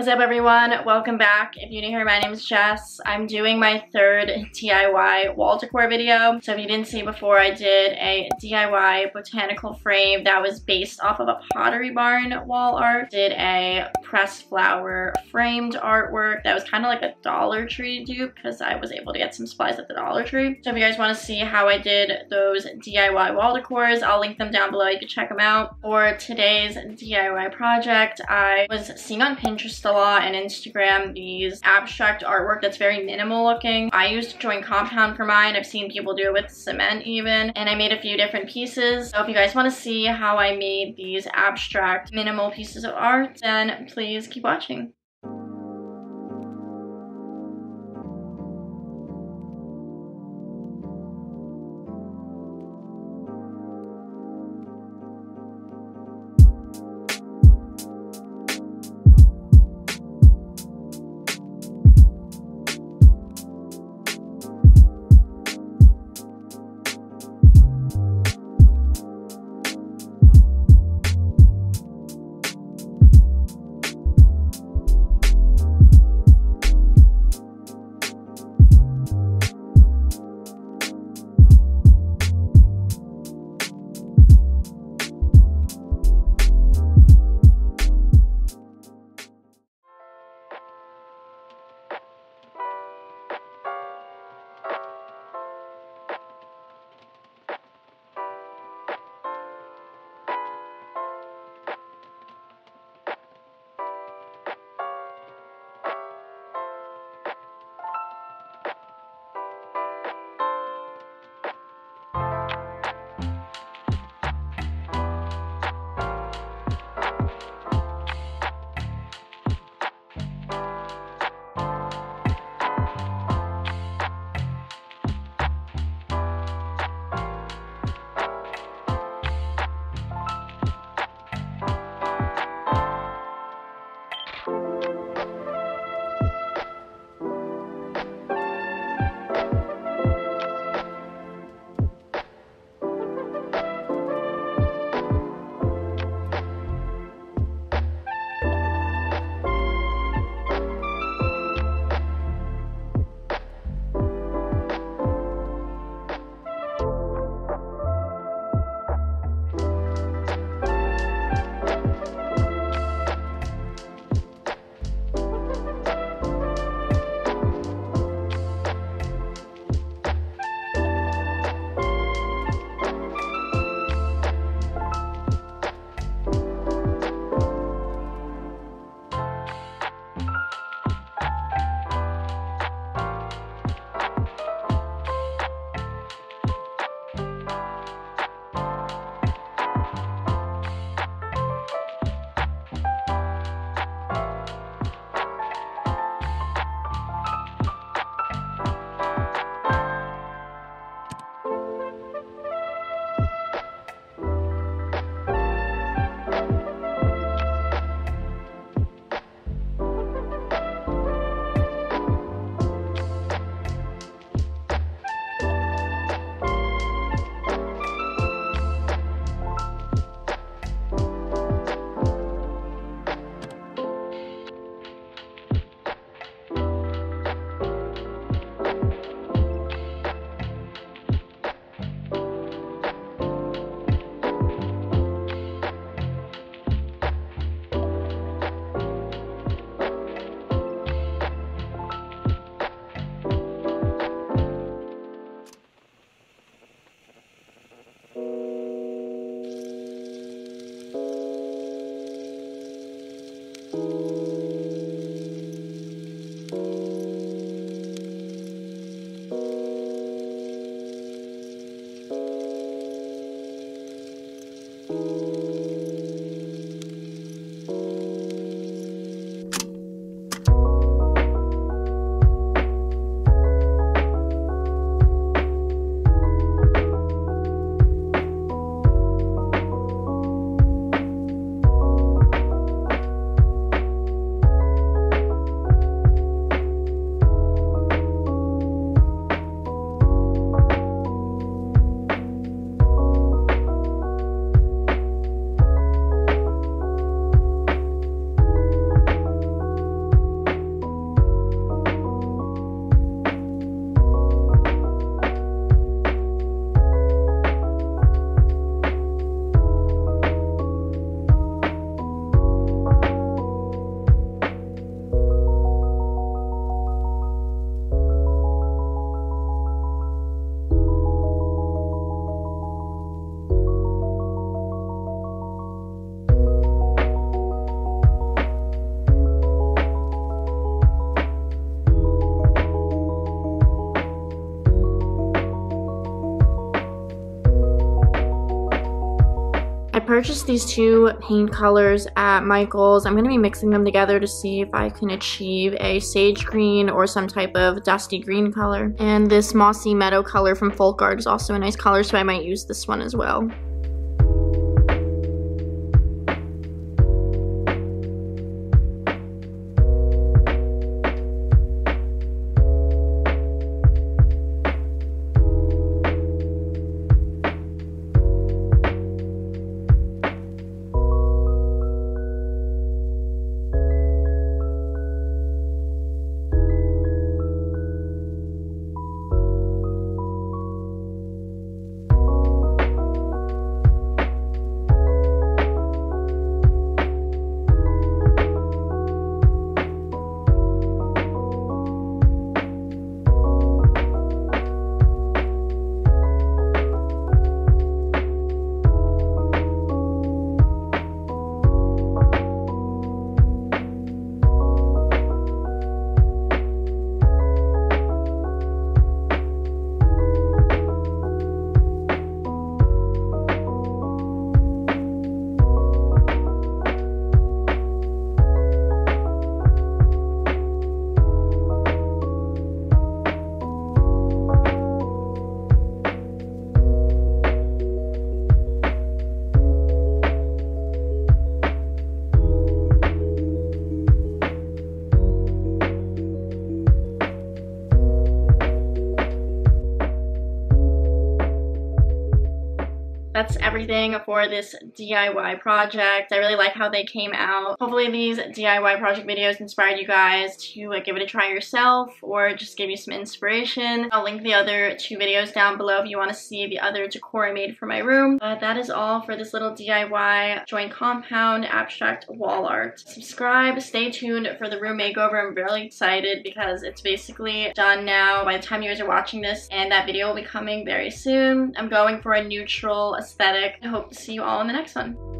What's up everyone? Welcome back. If you're new here, my name is Jess. I'm doing my third DIY wall decor video. So if you didn't see before, I did a DIY botanical frame that was based off of a Pottery Barn wall art. Did a pressed flower framed artwork that was kind of like a Dollar Tree dupe because I was able to get some supplies at the Dollar Tree. So if you guys want to see how I did those DIY wall decors, I'll link them down below. You can check them out. For today's DIY project, I was seeing on Pinterest lot and Instagram these abstract artwork that's very minimal looking. I used joint compound for mine. I've seen people do it with cement even. And I made a few different pieces. So if you guys want to see how I made these abstract minimal pieces of art, then please keep watching. Purchased these two paint colors at Michael's. I'm going to be mixing them together to see if I can achieve a sage green or some type of dusty green color. And this mossy meadow color from Folk Art is also a nice color, so I might use this one as well. That's everything for this DIY project. I really like how they came out. Hopefully these DIY project videos inspired you guys to uh, give it a try yourself or just give you some inspiration. I'll link the other two videos down below if you want to see the other decor I made for my room. But that is all for this little DIY joint compound abstract wall art. Subscribe, stay tuned for the room makeover. I'm really excited because it's basically done now by the time you guys are watching this and that video will be coming very soon. I'm going for a neutral aesthetic. I hope to see you all in the next one.